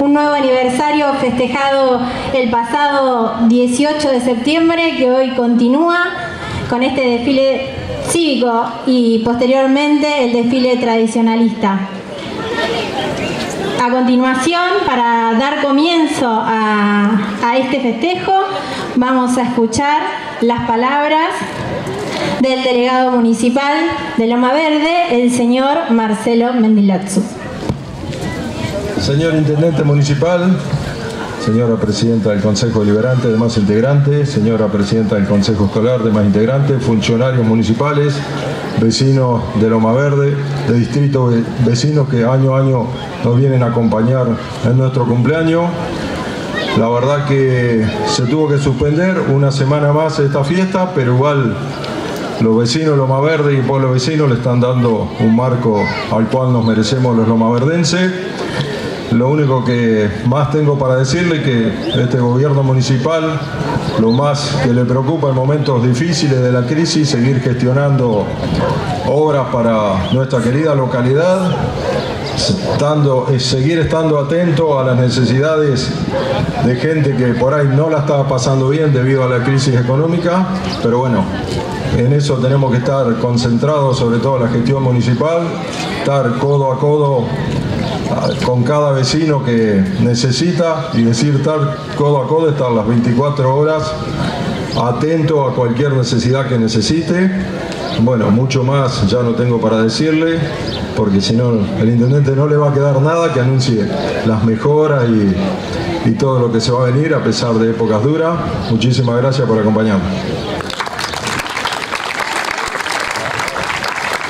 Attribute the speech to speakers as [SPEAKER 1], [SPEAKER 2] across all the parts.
[SPEAKER 1] un nuevo aniversario festejado el pasado 18 de septiembre que hoy continúa con este desfile cívico y posteriormente el desfile tradicionalista. A continuación, para dar comienzo a, este festejo, vamos a escuchar las palabras del delegado municipal de Loma Verde, el señor Marcelo Mendilazzo.
[SPEAKER 2] Señor Intendente Municipal, señora Presidenta del Consejo Deliberante, demás integrantes, señora Presidenta del Consejo Escolar, demás integrantes, funcionarios municipales, vecinos de Loma Verde, de distritos vecinos que año a año nos vienen a acompañar en nuestro cumpleaños. La verdad que se tuvo que suspender una semana más esta fiesta, pero igual los vecinos de Loma Verde y pueblo vecino le están dando un marco al cual nos merecemos los lomaverdenses. Lo único que más tengo para decirle que este gobierno municipal, lo más que le preocupa en momentos difíciles de la crisis, seguir gestionando obras para nuestra querida localidad, seguir estando atento a las necesidades de gente que por ahí no la estaba pasando bien debido a la crisis económica, pero bueno, en eso tenemos que estar concentrados, sobre todo la gestión municipal, estar codo a codo con cada vecino que necesita y decir estar codo a codo, estar las 24 horas atento a cualquier necesidad que necesite. Bueno, mucho más ya no tengo para decirle, porque si no, el intendente no le va a quedar nada que anuncie las mejoras y, y todo lo que se va a venir a pesar de épocas duras. Muchísimas gracias por acompañarnos.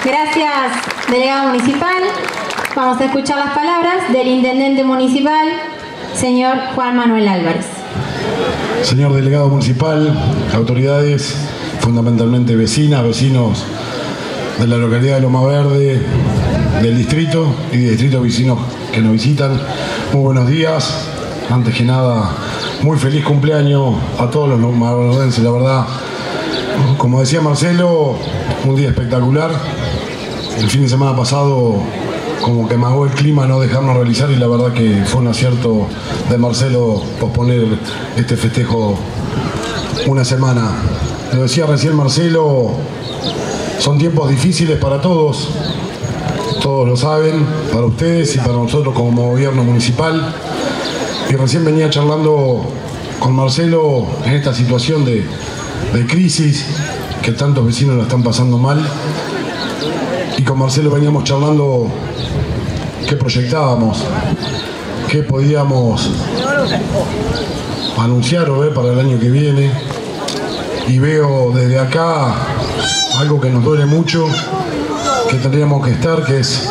[SPEAKER 1] Gracias, delegado municipal. Vamos a escuchar las palabras del intendente municipal, señor Juan Manuel Álvarez.
[SPEAKER 3] Señor delegado municipal, autoridades, fundamentalmente vecinas, vecinos de la localidad de Loma Verde, del distrito y de distritos vecinos que nos visitan, muy buenos días. Antes que nada, muy feliz cumpleaños a todos los lomaverdenses, la verdad. Como decía Marcelo, un día espectacular, el fin de semana pasado como que magó el clima no dejarnos realizar y la verdad que fue un acierto de Marcelo posponer este festejo una semana. Lo decía recién Marcelo, son tiempos difíciles para todos, todos lo saben, para ustedes y para nosotros como gobierno municipal. Y recién venía charlando con Marcelo en esta situación de, de crisis que tantos vecinos la están pasando mal y con Marcelo veníamos charlando qué proyectábamos, qué podíamos anunciar o ver para el año que viene. Y veo desde acá algo que nos duele mucho, que tendríamos que estar, que es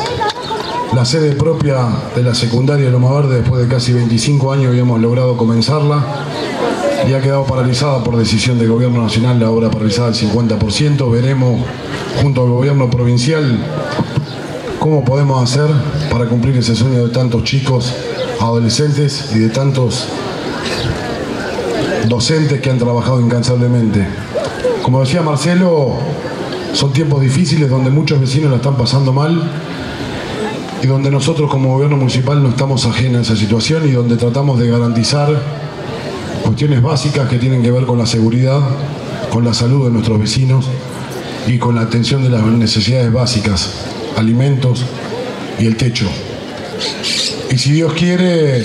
[SPEAKER 3] la sede propia de la secundaria de Loma Verde, después de casi 25 años habíamos logrado comenzarla y ha quedado paralizada por decisión del gobierno nacional, la obra paralizada al 50%. Veremos junto al gobierno provincial cómo podemos hacer para cumplir ese sueño de tantos chicos, adolescentes y de tantos docentes que han trabajado incansablemente. Como decía Marcelo, son tiempos difíciles donde muchos vecinos la están pasando mal y donde nosotros como gobierno municipal no estamos ajenos a esa situación y donde tratamos de garantizar cuestiones básicas que tienen que ver con la seguridad, con la salud de nuestros vecinos y con la atención de las necesidades básicas, alimentos y el techo. Y si Dios quiere,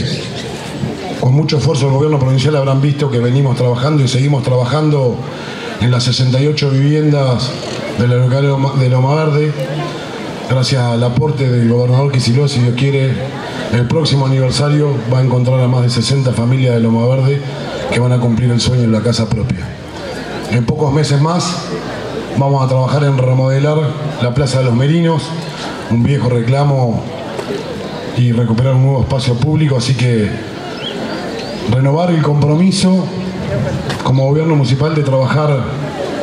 [SPEAKER 3] con mucho esfuerzo del gobierno provincial habrán visto que venimos trabajando y seguimos trabajando en las 68 viviendas de la localidad de Loma Verde, gracias al aporte del gobernador Quisiló, si Dios quiere, el próximo aniversario va a encontrar a más de 60 familias de Loma Verde que van a cumplir el sueño en la casa propia. En pocos meses más vamos a trabajar en remodelar la Plaza de los Merinos, un viejo reclamo y recuperar un nuevo espacio público, así que renovar el compromiso como gobierno municipal de trabajar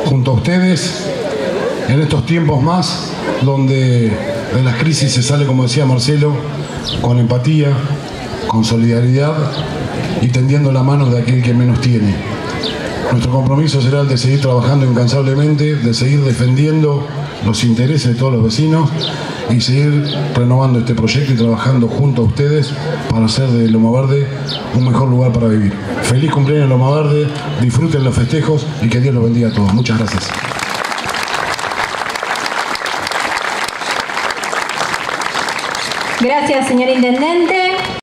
[SPEAKER 3] junto a ustedes en estos tiempos más donde de las crisis se sale, como decía Marcelo, con empatía, con solidaridad y tendiendo la mano de aquel que menos tiene. Nuestro compromiso será el de seguir trabajando incansablemente, de seguir defendiendo los intereses de todos los vecinos y seguir renovando este proyecto y trabajando junto a ustedes para hacer de Loma Verde un mejor lugar para vivir. Feliz cumpleaños Loma Verde, disfruten los festejos y que Dios los bendiga a todos. Muchas gracias.
[SPEAKER 1] Gracias, señor Intendente.